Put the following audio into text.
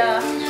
Ja.